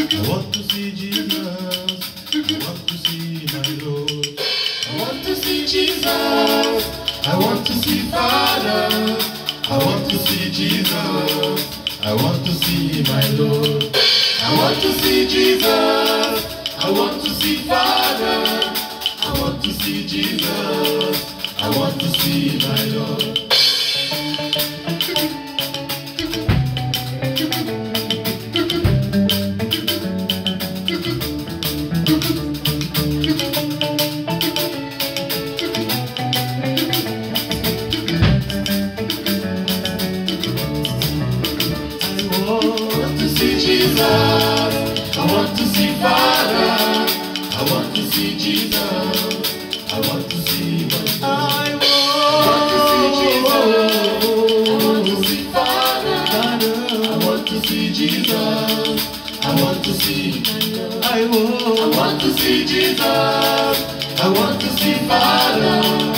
I want to see Jesus. I want to see my Lord. I want to see Jesus. I want to see Father. I want to see Jesus. I want to see my Lord. I want to see Jesus. I want to see Father. I want to see Jesus. I want to see my Lord. I want to see Father. I want to see Jesus. I want to see my I want to see Jesus. I want to see Father. I want to see Jesus. I want to see I want to see Jesus. I want to see Father.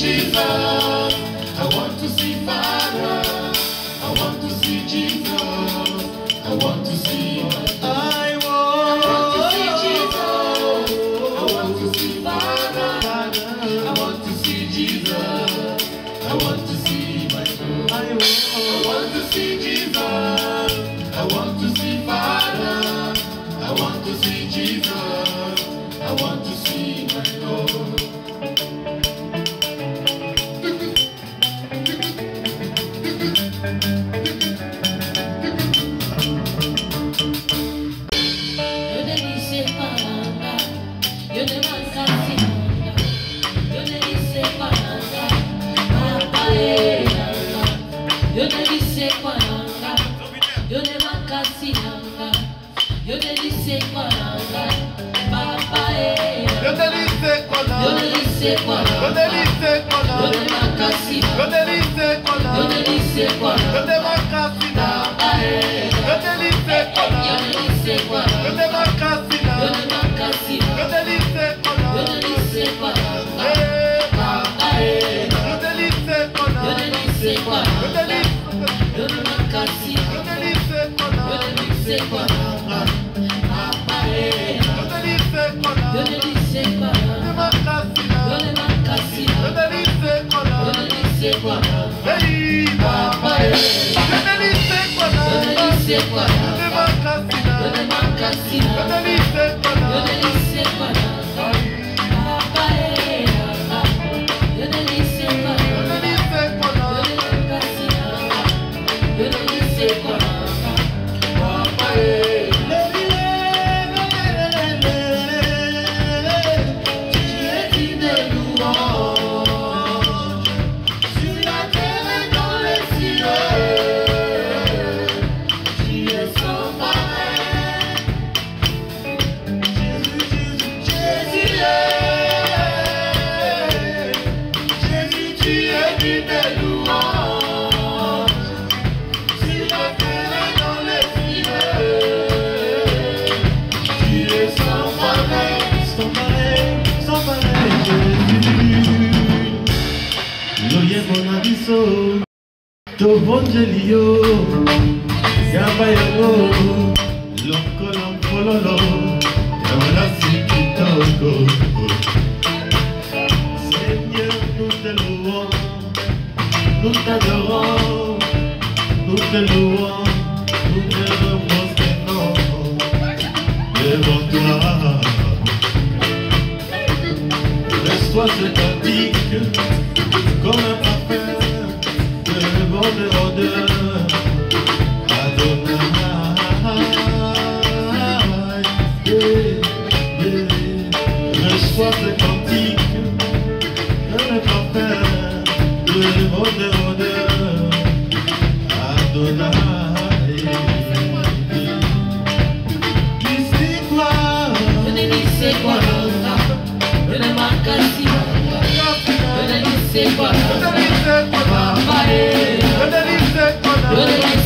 Jesus. siyanga yo te dice yodemakasi yodemakasi papa e yodemakasi yodemakasi papa e yodelisengwanga Dona Lucina, Dona Lucina, Dona Lucina. to bonjelio ya bayo lo colon pololo ya la sikita ko seigneur nous te louons nous t'adorons nous te louons